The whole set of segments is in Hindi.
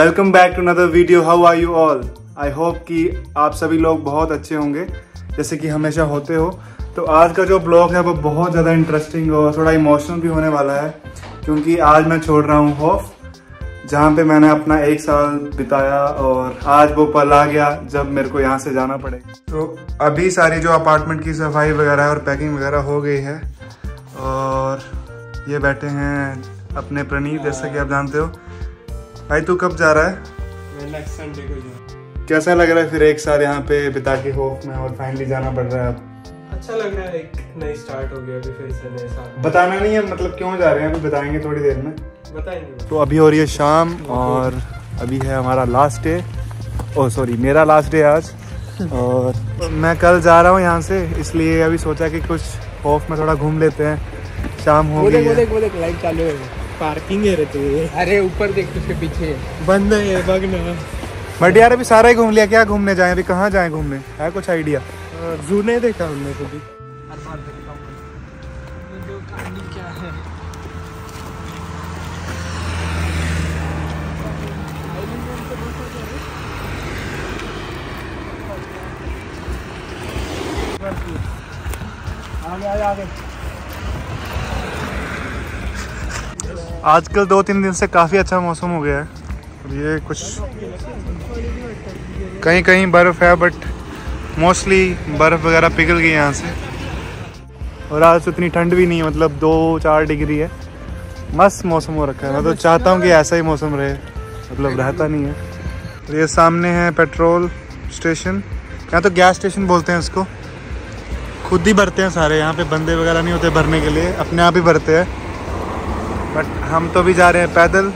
Welcome back to another video how are you all I hope कि आप सभी लोग बहुत अच्छे होंगे, जैसे कि हमेशा होते हो। तो आज का जो ब्लॉग है, वो बहुत ज़्यादा इंटरेस्टिंग और थोड़ा इमोशनल भी होने वाला है, क्योंकि आज मैं छोड़ रहा हूँ होफ जहाँ पे मैंने अपना एक साल बिताया और आज वो पल आ गया जब मेरे को यहाँ से जाना पड़ेगा तो अभी सारी जो अपार्टमेंट की सफ़ाई वगैरह और पैकिंग वगैरह हो गई है, और ये बैठे हैं अपने प्रणीत, जैसा कि आप जानते हो। भाई तू कब जा रहा है? नेक्स्ट संडे को जा कैसा लग रहा है फिर एक साल यहाँ पे बिता के होप में और फाइनली जाना पड़ रहा है अब? अच्छा लग रहा है एक नई स्टार्ट हो गया अभी फिर से नए साल। बताना नहीं है मतलब क्यों जा रहे हैं? अभी बताएँगे थोड़ी देर में। बताएँगे। तो अभी हो रही है शाम और अभी है हमारा लास्ट डे ओ सॉरी मेरा लास्ट डे आज। और मैं कल जा रहा हूँ यहाँ से इसलिए अभी सोचा कि कुछ ऑफ़ में थोड़ा घूम लेते हैं। शाम हो वो गई देख वो है। पार्किंग है रे तू। अरे ऊपर देख उसके पीछे। बंद है बगना बट यार अभी सारा ही घूम लिया क्या घूमने जाए? अभी कहाँ जाए घूमने? है कुछ आइडिया? जू नहीं देखा हमने कभी। क्या है? आजकल दो तीन दिन से काफ़ी अच्छा मौसम हो गया है। और ये कुछ कहीं कहीं बर्फ़ है बट मोस्टली बर्फ़ वगैरह पिघल गई यहाँ से। और आज तो इतनी ठंड भी नहीं है मतलब दो चार डिग्री है। मस्त मौसम हो रखा है, मैं तो चाहता हूँ कि ऐसा ही मौसम रहे मतलब रहता नहीं है। और ये सामने है पेट्रोल स्टेशन, यहाँ तो गैस स्टेशन बोलते हैं इसको। खुद ही भरते हैं सारे, यहाँ पे बंदे वगैरह नहीं होते भरने के लिए, अपने आप ही भरते हैं। हम तो भी जा रहे हैं पैदल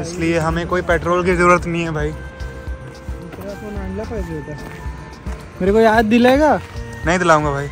इसलिए हमें कोई पेट्रोल की ज़रूरत नहीं है भाई। मेरे को याद दिलाएगा? नहीं दिलाऊँगा भाई।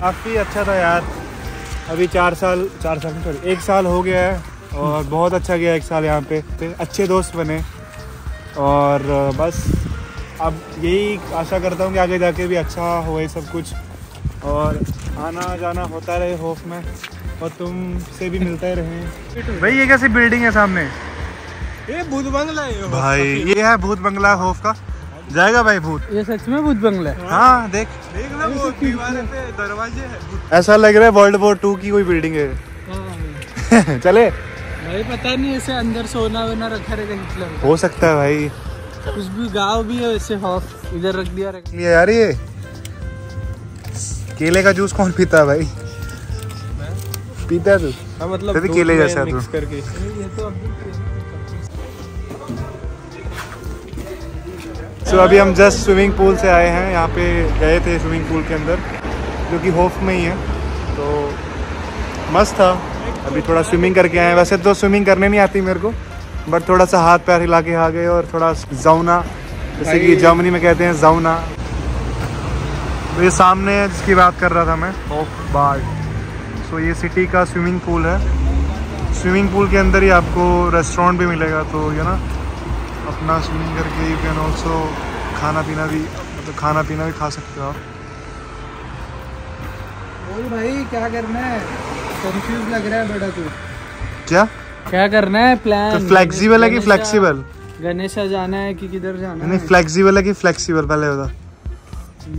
काफ़ी अच्छा था यार। अभी चार साल चार साल सॉरी एक साल हो गया है और बहुत अच्छा गया एक साल यहाँ पे। पे अच्छे दोस्त बने और बस अब यही आशा करता हूँ कि आगे जाके भी अच्छा हो सब कुछ। और आना जाना होता रहे होफ में। और तुम से भी मिलते रहे भाई ये कैसी बिल्डिंग है सामने? ये भूत बंगला है भाई ये है भूत बंगला होफ का। जाएगा भाई भूत? ये सच में भूत बंगला है? हाँ देख। देख ना वो दीवार पे दरवाजे है। ऐसा लग रहा है वर्ल्ड वॉर टू की कोई बिल्डिंग है। चले। भाई पता नहीं ऐसे अंदर सोना वोना रखा रहेगा हिटलर हो सकता है भाई। कुछ भी गाँव भी है वैसे हॉफ इधर रख दिया रख ये यार ये केले का जूस कौन पीता है भाई? पीता है तू? हाँ मतलब दूध केले जैसा तू। करके। तो अभी अभी हम जस्ट स्विमिंग पूल से आए हैं। यहाँ पे गए थे स्विमिंग पूल के अंदर जो कि होफ में ही है। तो मस्त था। अभी थोड़ा स्विमिंग करके आए वैसे तो स्विमिंग करने नहीं आती मेरे को बट थोड़ा सा हाथ पैर हिला के आ गए और थोड़ा जाउना जैसे कि जर्मनी में कहते हैं जाउना तो ये सामने है जिसकी बात कर रहा था मैं। होफ बार सो ये सिटी का स्विमिंग पूल है. स्विमिंग पूल के अंदर ही आपको रेस्टोरेंट भी मिलेगा तो ये ना अपना स्विमिंग करके यू कैन ऑल्सो खाना पीना भी मतलब तो खाना पीना भी खा सकते हो आप. बोल भाई क्या करना है? कंफ्यूज लग रहा है बड़ा तू. क्या? क्या करना है? प्लान तो फ्लेक्सिबल है कि फ्लेक्सिबल गणेशा जाना है कि किधर जाना नहीं है? फ्लेक्सिबल है कि फ्लेक्सिबल पहले बता.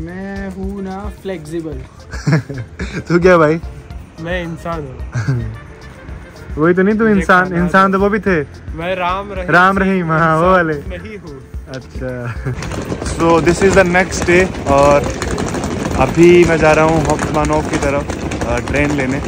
मैं हूँ ना फ्लेक्सिबल तू क्या भाई? मैं इंसान हूँ। वही तो नहीं तू इंसान इंसान तो वो भी थे। मैं राम रहीम राम रहीम हाँ वो वाले। नहीं हूँ। अच्छा। So this is the next day और अभी मैं जा रहा हूँ हॉकमानोक की तरफ़ ट्रेन लेने।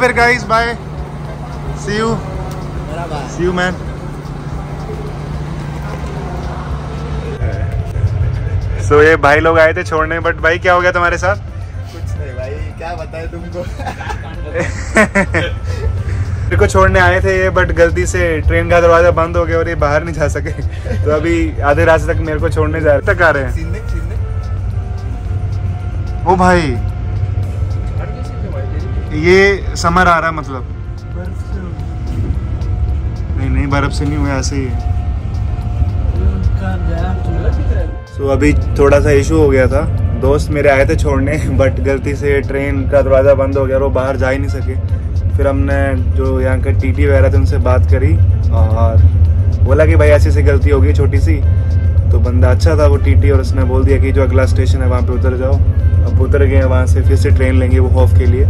फिर guys bye see you see you man so ये भाई लोग आए थे छोड़ने बट भाई क्या हो गया तुम्हारे साथ? कुछ नहीं भाई क्या बताए तुमको? मेरे को छोड़ने आए थे ये बट गलती से ट्रेन का दरवाज़ा बंद हो गया और ये बाहर नहीं जा सके। तो अभी आधे रास्ते तक मेरे को छोड़ने जा रहे तक आ रहे हैं। ओ भाई। ये समर आ रहा मतलब। नहीं नहीं, बर्फ़ से नहीं हुआ, ऐसे ही सो अभी थोड़ा सा इशू हो गया था। दोस्त मेरे आए थे छोड़ने बट गलती से ट्रेन का दरवाज़ा बंद हो गया और वो बाहर जा ही नहीं सके। फिर हमने जो यहाँ के टीटी वगैरह थे, उनसे बात करी और बोला कि भाई ऐसी ऐसी गलती हो गई छोटी सी तो बंदा अच्छा था वो टीटी और उसने बोल दिया कि जो अगला स्टेशन है, वहाँ पे उतर जाओ। अब उतर गए, वहाँ से फिर से ट्रेन लेंगे वो हॉफ के लिए।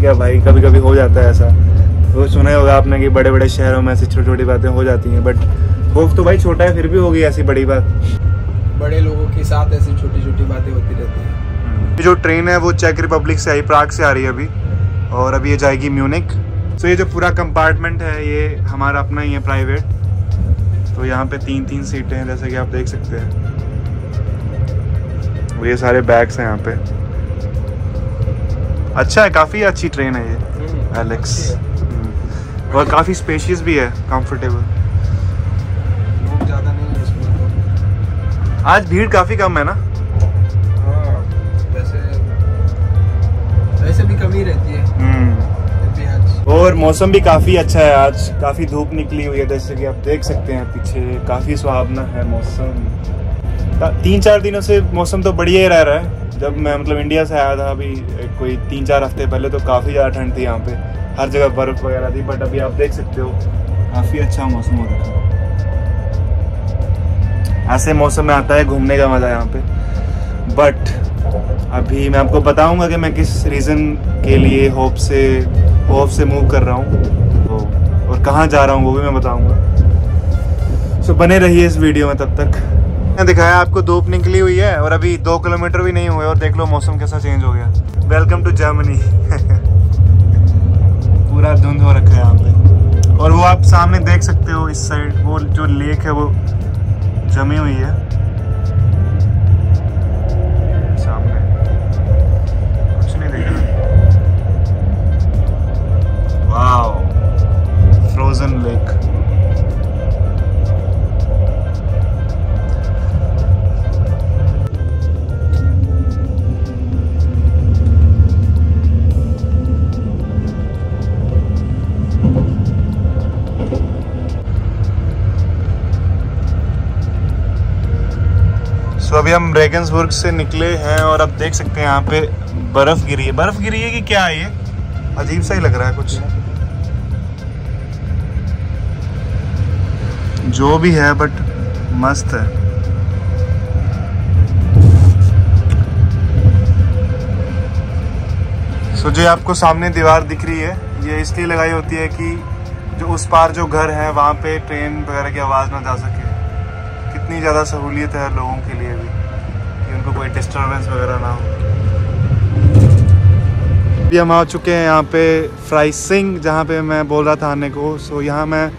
ठीक है भाई कभी कभी हो जाता है ऐसा। वो सुना होगा आपने कि बड़े बड़े शहरों में ऐसी छोटी छोटी बातें हो जाती हैं बट होप तो भाई छोटा है फिर भी होगी ऐसी बड़ी बात। बड़े लोगों के साथ ऐसी छोटी छोटी बातें होती रहती हैं। जो ट्रेन है वो चेक रिपब्लिक से आई प्राग से आ रही है अभी और अभी ये जाएगी म्यूनिक तो ये जो पूरा कंपार्टमेंट है ये हमारा अपना ही है प्राइवेट तो यहाँ पे तीन तीन सीटें हैं जैसे कि आप देख सकते हैं। और ये सारे बैग्स हैं यहाँ पे। अच्छा है काफ़ी अच्छी ट्रेन है ये एलेक्स और काफ़ी स्पेशियस भी है कंफर्टेबल है आज भीड़ काफ़ी कम है ना? हाँ वैसे वैसे भी कमी रहती है। फिर और मौसम भी काफ़ी अच्छा है आज काफ़ी धूप निकली हुई है जैसे कि आप देख सकते हैं पीछे काफ़ी सुहावना है मौसम। तीन चार दिनों से मौसम तो बढ़िया ही रह रहा है। जब मैं मतलब इंडिया से आया था अभी, कोई तीन चार हफ़्ते पहले तो काफ़ी ज़्यादा ठंड थी यहाँ पे। हर जगह बर्फ़ वगैरह थी बट अभी आप देख सकते हो, काफ़ी अच्छा मौसम हो रहा है। ऐसे मौसम में आता है, घूमने का मज़ा यहाँ पे। बट अभी मैं आपको बताऊँगा कि मैं किस रीज़न के लिए होप से होप से मूव कर रहा हूँ। तो और कहाँ जा रहा हूँ वो भी मैं बताऊँगा। सो बने रहिए इस वीडियो में तब तक। दिखाया आपको धूप निकली हुई है और अभी दो किलोमीटर भी नहीं हुए और देख लो मौसम कैसा चेंज हो गया। वेलकम टू जर्मनी पूरा धुंध हो रखा है यहाँ पे। और वो आप सामने देख सकते हो इस साइड वो जो लेक है, वो जमी हुई है। अभी हम रेगन्सबर्ग से निकले हैं और अब देख सकते हैं यहाँ पे बर्फ़ गिरी है। बर्फ़ गिरी है कि क्या है ये? अजीब सा ही लग रहा है कुछ। जो भी है बट मस्त है। सो so, जो आपको सामने दीवार दिख रही है ये इसलिए लगाई होती है कि जो उस पार जो घर है वहाँ पे ट्रेन वगैरह की आवाज़ ना जा सके। कितनी ज़्यादा सहूलियत है लोगों के लिए भी कि उनको कोई डिस्टर्बेंस वगैरह ना हो। अभी हम आ चुके हैं यहाँ पे फ्राई सिंह जहाँ पे मैं बोल रहा था आने को। सो यहाँ मैं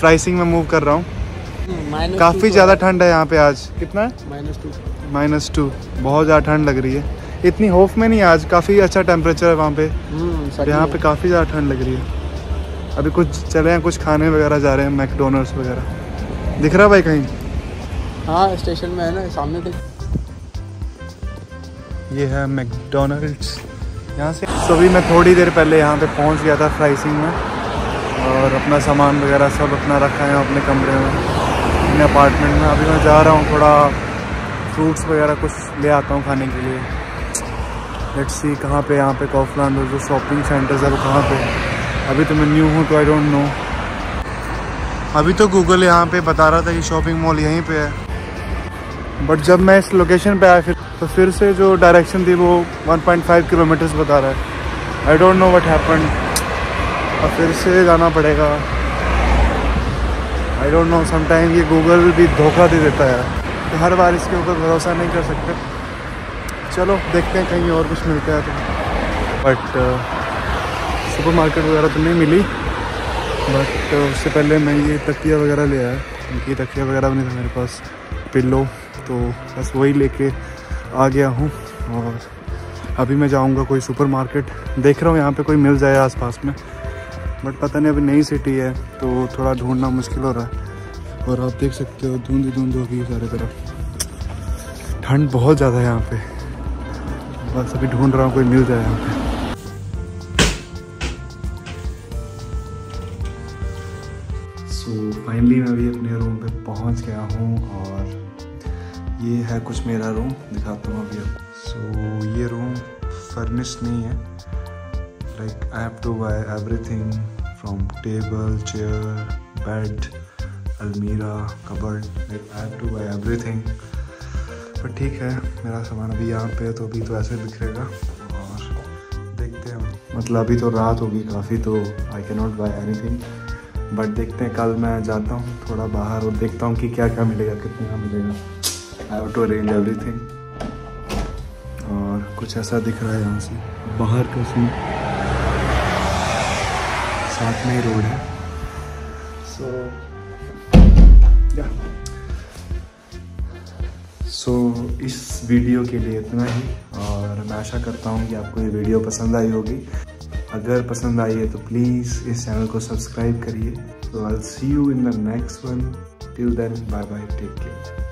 फ्राई सिंह में मूव कर रहा हूँ। काफ़ी ज़्यादा ठंड है यहाँ पे आज। कितना है? माइनस टू माइनस टू बहुत ज़्यादा ठंड लग रही है। इतनी होफ में नहीं आज। काफ़ी अच्छा टेम्परेचर है वहाँ पे। यहाँ पे काफ़ी ज़्यादा ठंड लग रही है। अभी कुछ चले हैं कुछ खाने वगैरह जा रहे हैं मैकडोनल्ड्स वगैरह। दिख रहा भाई कहीं? हाँ स्टेशन में है ना सामने देख। ये है मैकडोनल्ड्स। यहाँ से तो अभी मैं थोड़ी देर पहले यहाँ पे पहुँच गया था फ्राइसिंग में। और अपना सामान वगैरह सब अपना रखा है अपने कमरे में। अपने अपार्टमेंट में। अभी मैं जा रहा हूँ थोड़ा फ्रूट्स वगैरह कुछ ले आता हूँ खाने के लिए। लेट्स सी कहाँ पे यहाँ पे कॉफलैंड और जो शॉपिंग सेंटर्स है वो कहाँ पे। अभी तो मैं न्यू हूँ तो आई डोंट नो अभी तो गूगल यहाँ पे बता रहा था कि शॉपिंग मॉल यहीं पे है। बट जब मैं इस लोकेशन पे आया, फिर तो फिर से जो डायरेक्शन थी वो 1.5 किलोमीटर्स बता रहा है। I don't know what happen और फिर से जाना पड़ेगा। आई डोंट नो समटाइम ये गूगल भी धोखा दे देता है। तो हर बार इसके ऊपर भरोसा नहीं कर सकते। चलो, देखते हैं कहीं और कुछ मिलता है तो। बट सुपर मार्केट वगैरह तो नहीं मिली। बट उससे पहले मैं ये तकिया वगैरह ले आया। क्योंकि तकिया वगैरह भी नहीं था मेरे पास। पिल्लो तो बस वही लेके आ गया हूँ और अभी मैं जाऊँगा कोई सुपर मार्केट देख रहा हूँ यहाँ पे कोई मिल जाए आसपास में बट पता नहीं अभी नई सिटी है तो थोड़ा ढूंढना मुश्किल हो रहा है। और आप देख सकते हो धुंध धुंध होगी सारे तरफ़। ठंड बहुत ज़्यादा है यहाँ पे। बस अभी ढूंढ रहा हूँ कोई मिल जाए यहाँ पे। सो so, फाइनली मैं अभी अपने रूम पे पहुँच गया हूँ और ये है कुछ मेरा रूम दिखाता हूँ अभी आपको। सो so, ये रूम फर्निश नहीं है। Like I have to buy everything from table chair bed अलमीरा cupboard like I have to buy everything पर ठीक है मेरा सामान अभी यहाँ पे है तो अभी तो ऐसे बिखरेगा। और देखते हैं मतलब अभी तो रात होगी काफ़ी तो I can not buy anything but देखते हैं कल मैं जाता हूँ थोड़ा बाहर और देखता हूँ कि क्या क्या मिलेगा कितना मिलेगा। हैव टू अरेंज एवरीथिंग और कुछ ऐसा दिख रहा है यहाँ से। बाहर का सीन साथ में ही रोड है। सो या सो इस वीडियो के लिए इतना ही। और मैं आशा करता हूँ कि आपको ये वीडियो पसंद आई होगी। अगर पसंद आई है तो प्लीज़ इस चैनल को सब्सक्राइब करिए। I see you in the next one till then bye bye take care